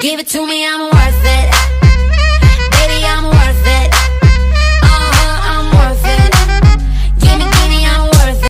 Give it to me, I'm worth it.